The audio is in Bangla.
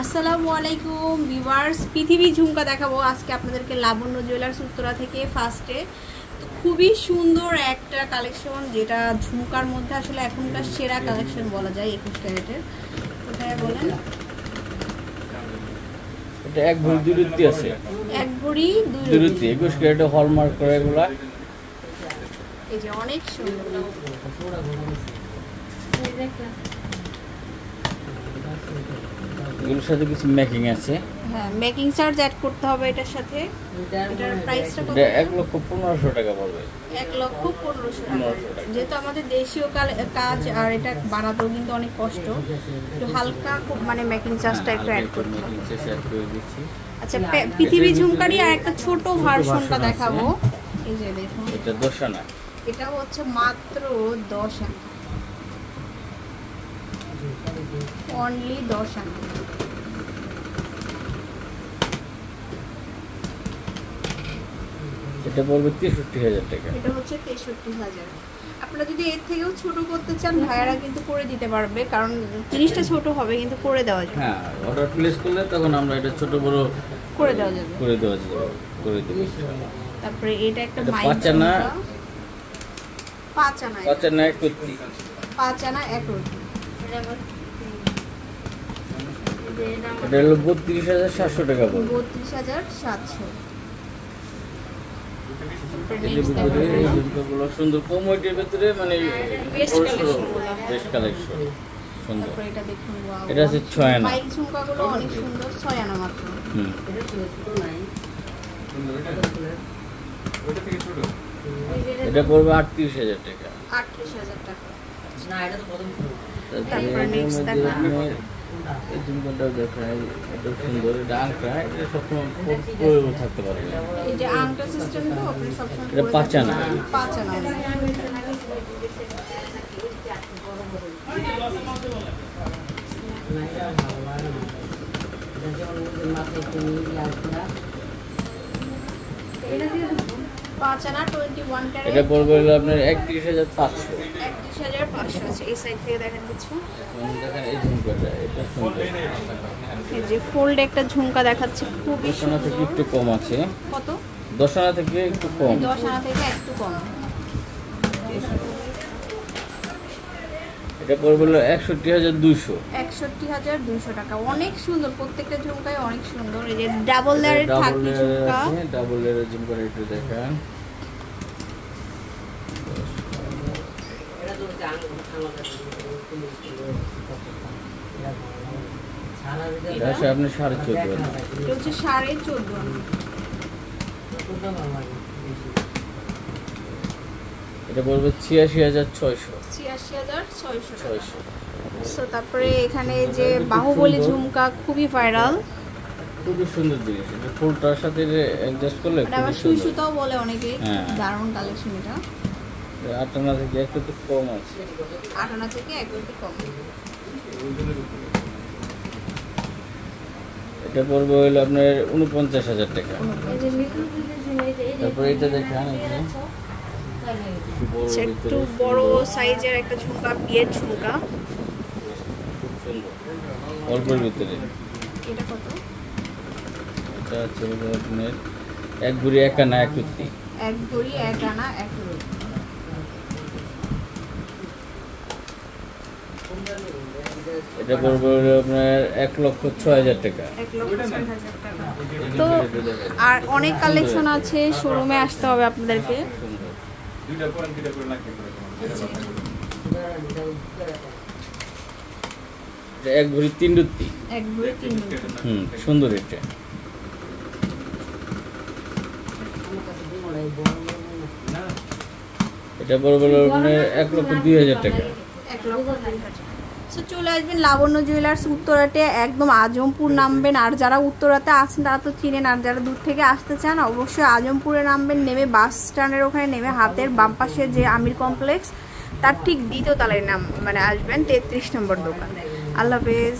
আসসালামু আলাইকুম ভিউয়ার্স। পৃথিবী ঝুমকা দেখাবো আজকে আপনাদেরকে লাবণ্য জুয়েলার্স উত্তরা থেকে ফার্স্টে। তো খুবই সুন্দর একটা কালেকশন যেটা ঝুমকার মধ্যে আসলে এখনকার সেরা কালেকশন বলা যায় একুশ ক্যারেটের। কোথায় বলেন? এটা এক ভরি আছে। এক ভরি একুশ ক্যারেটে হলমার্ক করে এগুলা। এই যে অনেক সুন্দর। এগুলোর সাথে কিছু মেকিং আছে। হ্যাঁ মেকিং চার্জ অ্যাড করতে হবে এটার সাথে। এটার প্রাইসটা কত? এটা এক লক্ষ পনেরোশো টাকা পড়বে এক লক্ষ পনেরোশো টাকা। পনেরোশো টাকা। যেহেতু আমাদের দেশীয় কাল- কাজ আর এটা বানাতেও কিন্তু অনেক কষ্ট। একটু হালকা খুব মানে মেকিং চার্জটা একটু অ্যাড করতে হবে। আচ্ছা পৃথিবী ঝুমকারি আর একটা ছোট ভার্সনটা দেখাবো। এই যে দেখুন। এটা দোষানা এটা হচ্ছে মাত্র দশ আনা। অনলি দশ আনা। এটা পড়বে তেষট্টি হাজার টাকা। এটা হচ্ছে তেষট্টি হাজার। আপনারা যদি এর থেকেও ছোট করতে চান ভাইয়ারা কিন্তু করে দিতে পারবে কারণ জিনিসটা ছোট হবে কিন্তু করে দেওয়া যাবে। হ্যাঁ অর্ডার প্লেস করলে তখন আমরা এটা ছোট বড় করে দেওয়া যাবে। করে দেওয়া যাবে করে দেবো তারপরে এটা একটা মাইক পাঁচ আনা। পাঁচ আনা এটা। আচ্ছা না করতি পাঁচ আনা এক রুটি। এটা হলো বত্রিশ হাজার সাতশো টাকা পড়বে বত্রিশ হাজার সাতশো। সুন্দর কম ওয়েটের ভিতরে মানে কালেকশন সুন্দর। এটা দেখুন wow, এটা হচ্ছে ছয় আনা। অনেক সুন্দর ছয় আনা মাত্র। হুম। এটা পড়বে আটত্রিশ হাজার টাকা। আটত্রিশ হাজার টাকা। এই ঝুমকাটাও দেখায় এটা সুন্দর। এটা আংটা এটা সবসময় থাকতে পারবে এই যে আংটা সিস্টেম তো আপনি সবসময় এটা পাঁচ ওয়ান এটা ক্যারেট পড়বে হলো আপনার একত্রিশ হাজার পাঁচশো। হাজার পাঁচশো আছে এই সাইড থেকে দেখেন কিছু। এটা যে ফোল্ড একটা ঝুমকা দেখাচ্ছে খুবই থেকে একটু কম আছে। কত? দশানা থেকে একটু কম। দশ আনা থেকে একটু কম। এটা পড়বে হলো একষট্টি হাজার দুইশো। একষট্টি হাজার দুশো টাকা। অনেক সুন্দর প্রত্যেকটা ঝুমকাই অনেক সুন্দর। এই যে ডাবল লেয়ারের ডাবল লেয়ারের ঝুমকা। ডাবল লেয়ারের ঝুমকাটা একটু দেখান এটা আছে আপনি সাড়ে চোদ্দ হচ্ছে সাড়ে চোদ্দ এটা পড়বে ছিয়াশি হাজার ছয়শো। ছিয়াশি হাজার ছয়শো ছয়শো। So, তারপরে এখানে যে বাহুবলী ঝুমকা খুবই ভাইরাল খুবই সুন্দর জিনিস। এটা ফুলটার সাথে অ্যাডজাস্ট করলে আবার সুই সুতাও বলে অনেকে। দারুণ কালেকশন এটা। আটানা থেকে একটু তো কম আছে। আট আনা থেকে কম। এটা পড়বে হলো আপনার উনপঞ্চাশ হাজার টাকা। তারপরে এটা দেখান আচ্ছা, একটু বড় সাইজের একটা ঝুমকা বিয়ের ঝুমকা। অল্পের ভিতরে। এটা কত? এটা হচ্ছে আপনার এক ঘুরি এক আনা এক ভরি এক আনা এক এটা পড়বে আপনার এক লক্ষ ছয় হাজার টাকা। তো আর অনেক কালেকশন আছে শোরুমে আসতে হবে আপনাদেরকে। এক ভরি তিন রুত্তি হুম সুন্দর এটা। এটা হলো আপনার এক লক্ষ দুই হাজার টাকা। এক লক্ষ সো চলে আসবেন লাবণ্য জুয়েলার্স উত্তরাতে একদম আজমপুর নামবেন। আর যারা উত্তরাতে আছেন তারা তো চিনেন আর যারা দূর থেকে আসতে চান অবশ্যই আজমপুরে নামবেন। নেমে বাস স্ট্যান্ডের ওখানে নেমে হাতের বাম পাশে যে আমির কমপ্লেক্স তার ঠিক দ্বিতীয় তালের নাম মানে আসবেন তেত্রিশ নম্বর দোকান। আল্লাহ হাফেজ।